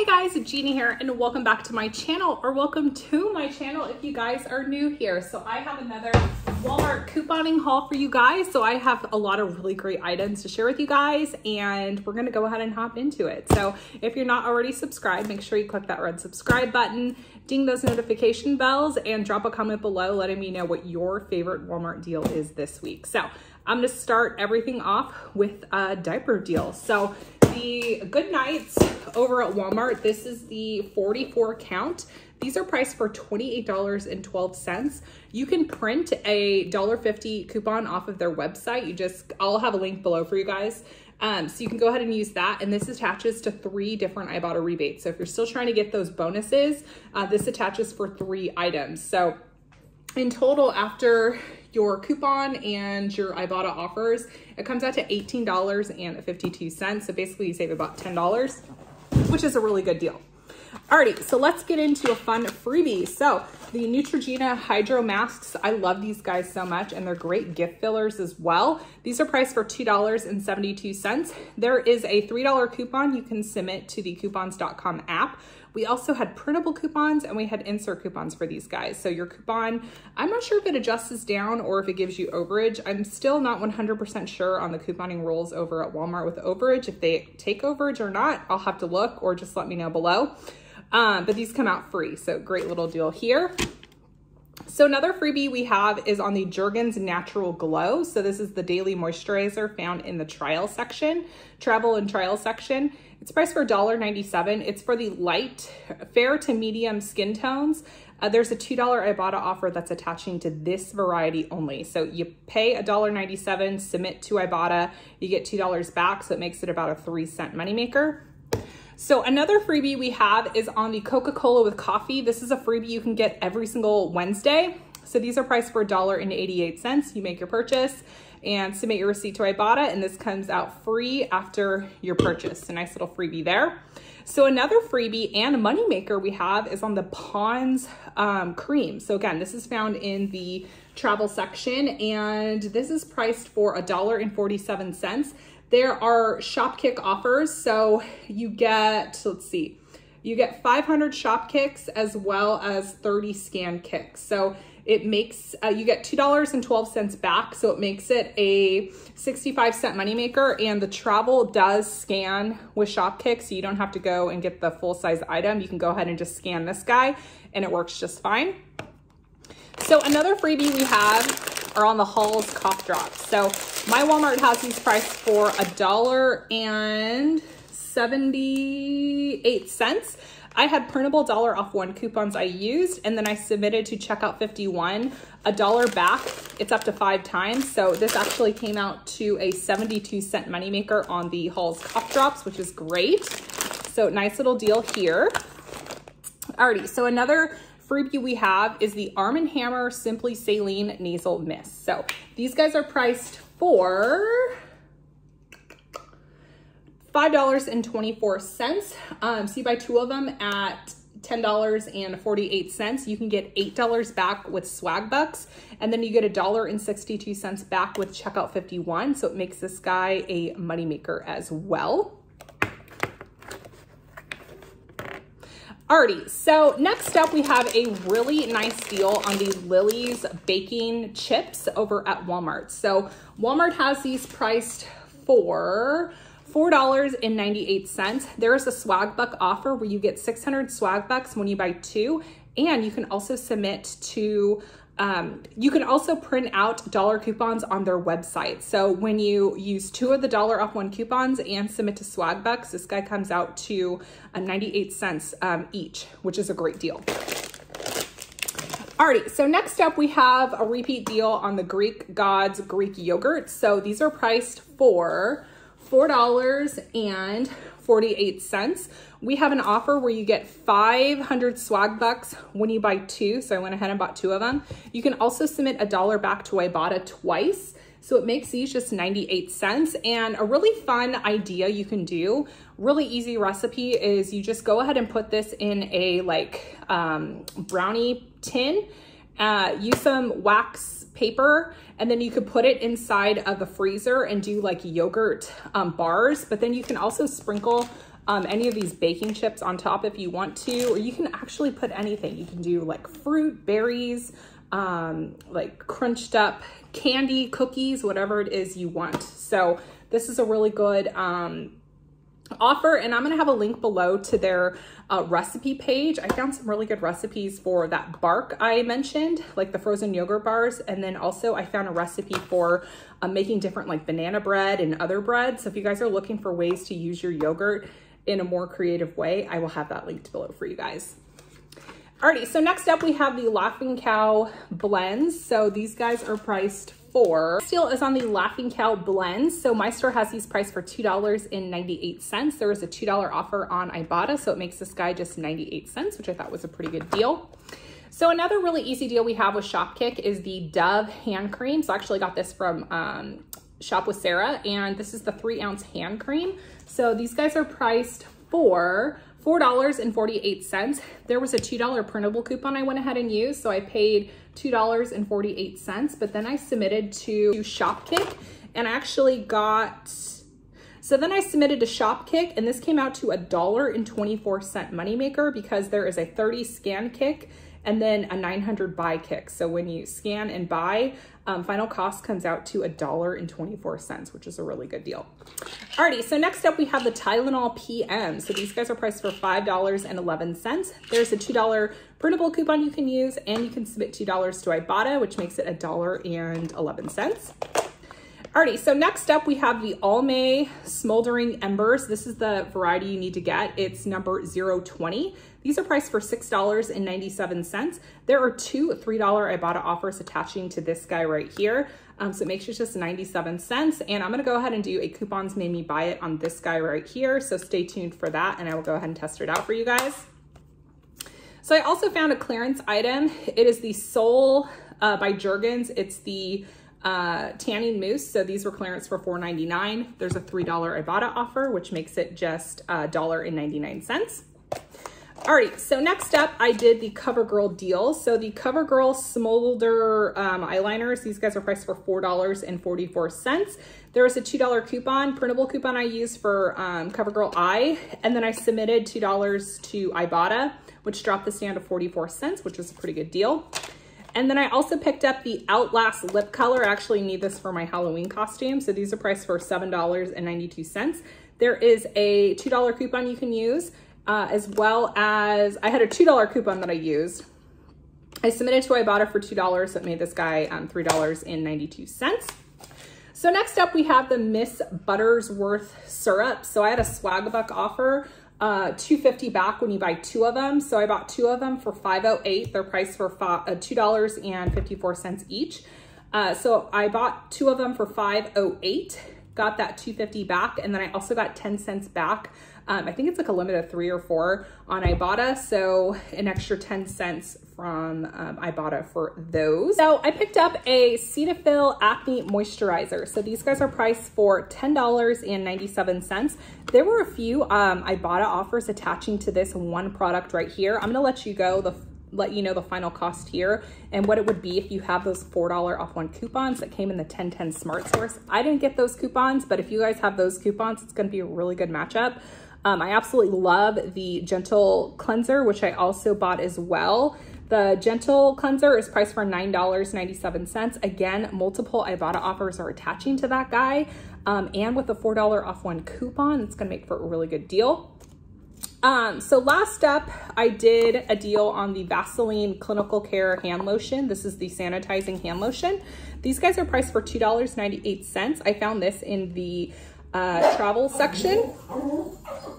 Hey guys, Jeannie here and welcome back to my channel or welcome to my channel if you guys are new here. So I have another Walmart couponing haul for you guys. So I have a lot of really great items to share with you guys and we're gonna go ahead and hop into it. So if you're not already subscribed, make sure you click that red subscribe button, ding those notification bells and drop a comment below letting me know what your favorite Walmart deal is this week. So I'm gonna start everything off with a diaper deal. So the GoodNites over at Walmart, this is the 44 count. These are priced for $28.12. You can print a $1.50 coupon off of their website. You just, I'll have a link below for you guys. Um, so you can go ahead and use that. And this attaches to three different Ibotta rebates. So if you're still trying to get those bonuses, uh, this attaches for three items. So in total, after your coupon and your Ibotta offers, it comes out to $18.52. So basically you save about $10, which is a really good deal. Alrighty, so let's get into a fun freebie. So the Neutrogena Hydro Masks, I love these guys so much and they're great gift fillers as well. These are priced for $2.72. There is a $3 coupon you can submit to the coupons.com app. We also had printable coupons and we had insert coupons for these guys. So your coupon, I'm not sure if it adjusts down or if it gives you overage. I'm still not 100% sure on the couponing rules over at Walmart with overage. If they take overage or not, I'll have to look or just let me know below. Um, but these come out free, so great little deal here. So another freebie we have is on the Jergens Natural Glow. So this is the daily moisturizer found in the trial section, travel and trial section. It's priced for $1.97. It's for the light, fair to medium skin tones. Uh, there's a $2 Ibotta offer that's attaching to this variety only. So you pay $1.97, submit to Ibotta, you get $2 back, so it makes it about a three cent moneymaker. So another freebie we have is on the Coca-Cola with coffee. This is a freebie you can get every single Wednesday. So these are priced for $1.88. You make your purchase and submit your receipt to Ibotta and this comes out free after your purchase. A nice little freebie there. So another freebie and moneymaker we have is on the Pond's um, cream. So again, this is found in the travel section and this is priced for $1.47. There are Shopkick offers. So you get, let's see, you get 500 Shopkicks as well as 30 scan kicks. So it makes, uh, you get $2.12 back. So it makes it a 65 cent moneymaker and the travel does scan with Shopkick. So you don't have to go and get the full size item. You can go ahead and just scan this guy and it works just fine. So another freebie we have are on the Halls cough drops. So my Walmart has these priced for a dollar and 78 cents. I had printable dollar off one coupons I used, and then I submitted to checkout 51, a dollar back. It's up to five times. So this actually came out to a 72 cent moneymaker on the Halls cough drops, which is great. So nice little deal here. Alrighty, so another freebie we have is the Arm & Hammer Simply Saline Nasal Mist. So these guys are priced for $5.24. Um, so you buy two of them at $10.48. You can get $8 back with Swagbucks, and then you get a dollar and 62 cents back with checkout 51. So it makes this guy a moneymaker as well. Alrighty, so next up we have a really nice deal on the Lily's baking chips over at Walmart. So Walmart has these priced for $4.98. There is a Swagbuck offer where you get 600 Swagbucks when you buy two, and you can also submit to um, you can also print out dollar coupons on their website. So when you use two of the dollar off one coupons and submit to Swagbucks, this guy comes out to uh, 98 cents um, each, which is a great deal. Alrighty, so next up we have a repeat deal on the Greek Gods Greek yogurt. So these are priced for $4.48. We have an offer where you get 500 Swagbucks when you buy two. So I went ahead and bought two of them. You can also submit a dollar back to Ibotta twice. So it makes these just 98 cents. And a really fun idea you can do, really easy recipe is you just go ahead and put this in a like um, brownie tin, uh, use some wax paper and then you could put it inside of the freezer and do like yogurt um, bars, but then you can also sprinkle um, any of these baking chips on top if you want to, or you can actually put anything. You can do like fruit, berries, um, like crunched up candy, cookies, whatever it is you want. So this is a really good um, offer and I'm gonna have a link below to their uh, recipe page. I found some really good recipes for that bark I mentioned, like the frozen yogurt bars. And then also I found a recipe for uh, making different like banana bread and other bread. So if you guys are looking for ways to use your yogurt in a more creative way, I will have that linked below for you guys. Alrighty, so next up we have the Laughing Cow blends. So these guys are priced for. Still is on the Laughing Cow blends. So my store has these priced for $2.98. There was a $2 offer on Ibotta, so it makes this guy just 98 cents, which I thought was a pretty good deal. So another really easy deal we have with Shopkick is the Dove hand cream. So I actually got this from um, Shop with Sarah, and this is the three ounce hand cream. So these guys are priced for $4.48. There was a $2 printable coupon I went ahead and used, so I paid $2.48, but then I submitted to Shopkick and I actually got, so then I submitted to Shopkick and this came out to a dollar and 24 cent moneymaker because there is a 30 scan kick and then a 900 buy kick. So when you scan and buy, um, final cost comes out to a dollar and 24 cents, which is a really good deal. Alrighty, so next up we have the Tylenol PM. So these guys are priced for $5.11. There's a $2 printable coupon you can use and you can submit $2 to Ibotta, which makes it a dollar and 11 cents. Alrighty, so next up we have the Almay Smoldering Embers. This is the variety you need to get. It's number 020. These are priced for $6.97. There are two $3 Ibotta offers attaching to this guy right here. Um, so it makes it just 97 cents. And I'm gonna go ahead and do a coupons made me buy it on this guy right here. So stay tuned for that and I will go ahead and test it out for you guys. So I also found a clearance item. It is the SOL uh, by Jergens. It's the uh, tanning mousse. So these were clearance for $4.99. There's a $3 Ibotta offer, which makes it just $1.99. Alright, so next up, I did the CoverGirl deal. So the CoverGirl Smolder um, eyeliners, these guys are priced for $4.44. There was a $2 coupon, printable coupon I used for um, CoverGirl Eye, and then I submitted $2 to Ibotta, which dropped this down to 44 cents, which was a pretty good deal. And then I also picked up the Outlast lip color. I actually need this for my Halloween costume. So these are priced for $7.92. There is a $2 coupon you can use, uh, as well as I had a $2 coupon that I used. I submitted to Ibotta for $2, so it made this guy um, $3.92. So next up, we have the Miss Buttersworth syrup. So I had a Swagabuck offer uh, 250 back when you buy two of them. So I bought two of them for 508. They're priced for uh, $2.54 each. Uh, so I bought two of them for 508, got that 250 back, and then I also got 10 cents back um, I think it's like a limit of three or four on Ibotta. So an extra 10 cents from um, Ibotta for those. So I picked up a Cetaphil Acne Moisturizer. So these guys are priced for $10.97. There were a few um, Ibotta offers attaching to this one product right here. I'm gonna let you go the let you know the final cost here and what it would be if you have those $4 off one coupons that came in the 1010 Smart Source. I didn't get those coupons, but if you guys have those coupons, it's gonna be a really good matchup. Um, I absolutely love the Gentle Cleanser, which I also bought as well. The Gentle Cleanser is priced for $9.97. Again, multiple Ibotta offers are attaching to that guy. Um, and with a $4 off one coupon, it's gonna make for a really good deal. Um, so last up, I did a deal on the Vaseline Clinical Care Hand Lotion. This is the sanitizing hand lotion. These guys are priced for $2.98. I found this in the uh, travel section.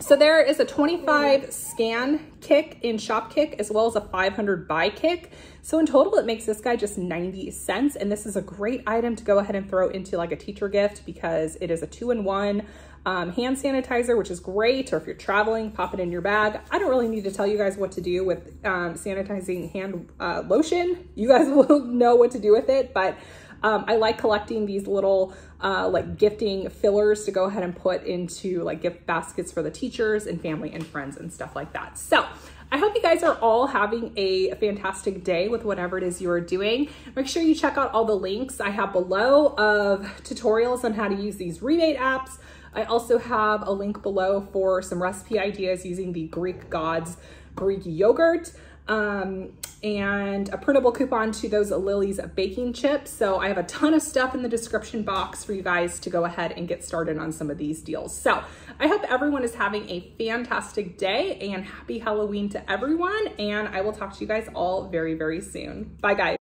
So there is a 25 scan kick in Shopkick as well as a 500 buy kick. So in total, it makes this guy just 90 cents. And this is a great item to go ahead and throw into like a teacher gift because it is a two-in-one um, hand sanitizer, which is great. Or if you're traveling, pop it in your bag. I don't really need to tell you guys what to do with um, sanitizing hand uh, lotion. You guys will know what to do with it, but um, I like collecting these little uh, like gifting fillers to go ahead and put into like gift baskets for the teachers and family and friends and stuff like that. So I hope you guys are all having a fantastic day with whatever it is you are doing. Make sure you check out all the links I have below of tutorials on how to use these rebate apps, I also have a link below for some recipe ideas using the Greek Gods Greek yogurt um, and a printable coupon to those Lily's baking chips. So I have a ton of stuff in the description box for you guys to go ahead and get started on some of these deals. So I hope everyone is having a fantastic day and happy Halloween to everyone. And I will talk to you guys all very, very soon. Bye guys.